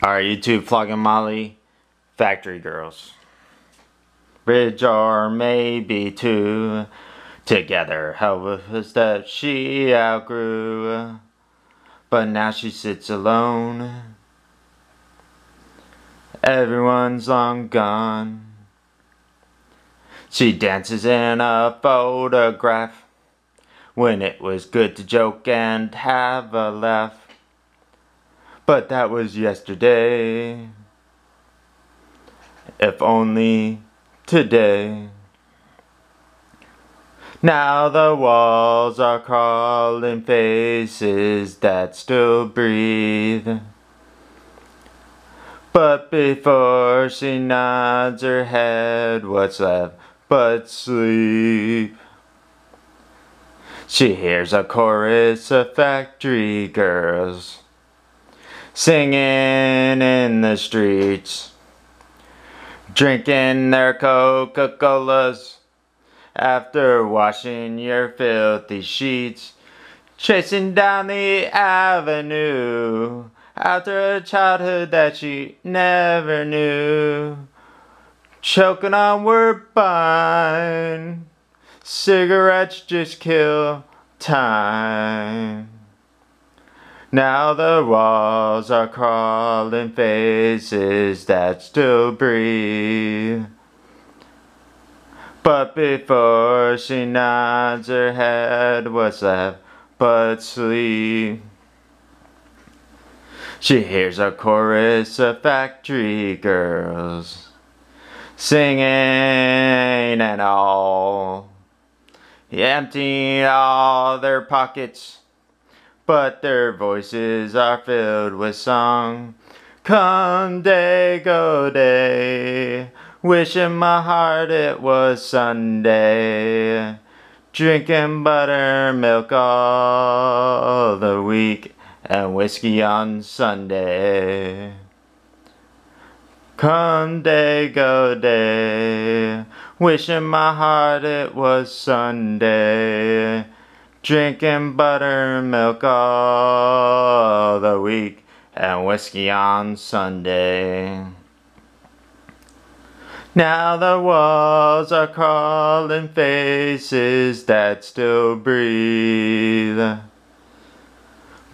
Alright, YouTube flogging Molly, Factory Girls. Bridge or maybe two, together helpless that she outgrew. But now she sits alone. Everyone's long gone. She dances in a photograph when it was good to joke and have a laugh. But that was yesterday. If only today. Now the walls are crawling faces that still breathe. But before she nods her head, what's left but sleep? She hears a chorus of factory girls singing in the streets, drinking their Coca Colas after washing your filthy sheets, chasing down the avenue after a childhood that she never knew, choking on Woodbine. Cigarettes just kill time. Now the walls are crawling faces that still breathe. But before she nods her head, what's left but sleep? She hears a chorus of factory girls singing and all, emptying all their pockets but their voices are filled with song. Come day, go day, wishing my heart it was Sunday. Drinking buttermilk all the week and whiskey on Sunday. Come day, go day, wishing my heart it was Sunday. Drinking buttermilk all the week and whiskey on Sunday. Now the walls are crawling faces that still breathe.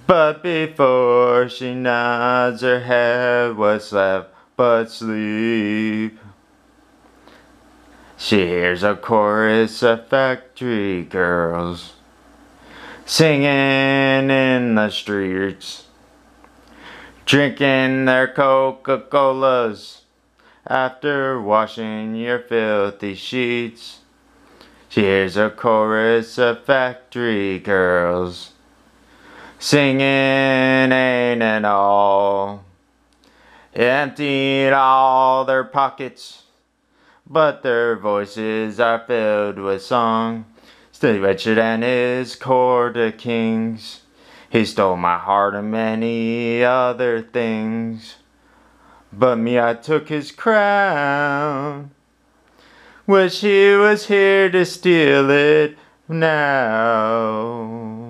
But before she nods her head, what's left but sleep? She hears a chorus of factory girls singing in the streets, drinking their Coca-Colas. After washing your filthy sheets. She hears a chorus of factory girls. Singing ain't it all, emptying all their pockets, but their voices are filled with song. Still Richard and his court of kings. He stole my heart and many other things. But me, I took his crown. Wish he was here to steal it now.